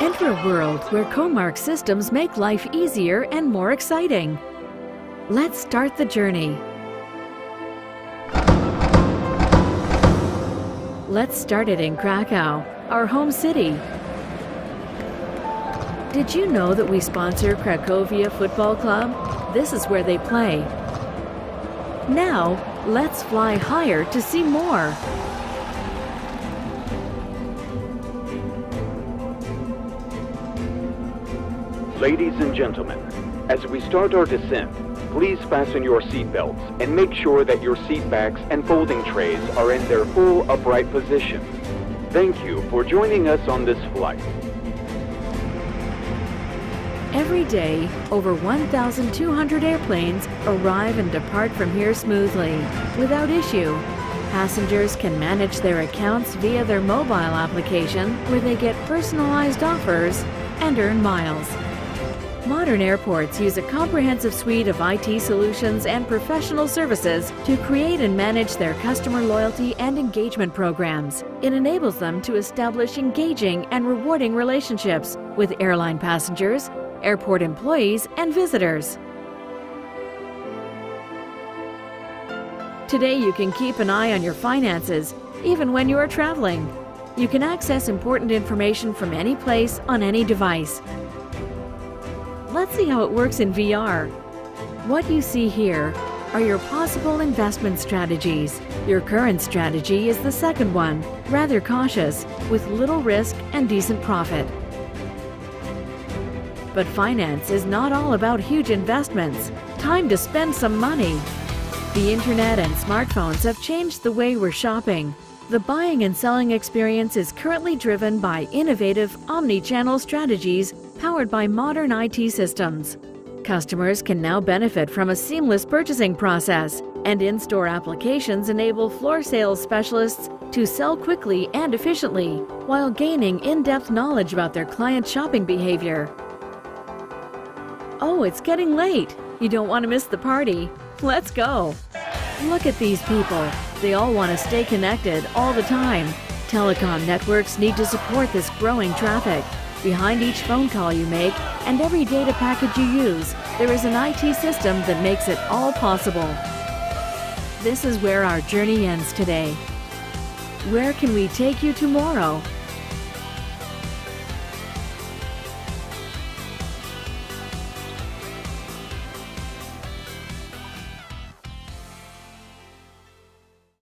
Enter a world where Comarch systems make life easier and more exciting. Let's start the journey. Let's start it in Krakow, our home city. Did you know that we sponsor Cracovia Football Club? This is where they play. Now, let's fly higher to see more. Ladies and gentlemen, as we start our descent, please fasten your seatbelts and make sure that your seat backs and folding trays are in their full upright position. Thank you for joining us on this flight. Every day, over 1,200 airplanes arrive and depart from here smoothly, without issue. Passengers can manage their accounts via their mobile application where they get personalized offers and earn miles. Modern airports use a comprehensive suite of IT solutions and professional services to create and manage their customer loyalty and engagement programs. It enables them to establish engaging and rewarding relationships with airline passengers, airport employees, and visitors. Today, you can keep an eye on your finances, even when you are traveling. You can access important information from any place on any device Let's see how it works in VR. What you see here are your possible investment strategies. Your current strategy is the second one, rather cautious, with little risk and decent profit. But finance is not all about huge investments. Time to spend some money. The internet and smartphones have changed the way we're shopping. The buying and selling experience is currently driven by innovative omni-channel strategies powered by modern IT systems. Customers can now benefit from a seamless purchasing process, and in-store applications enable floor sales specialists to sell quickly and efficiently while gaining in-depth knowledge about their client shopping behavior. Oh, it's getting late. You don't want to miss the party. Let's go. Look at these people. They all want to stay connected all the time. Telecom networks need to support this growing traffic. Behind each phone call you make and every data package you use, there is an IT system that makes it all possible. This is where our journey ends today. Where can we take you tomorrow?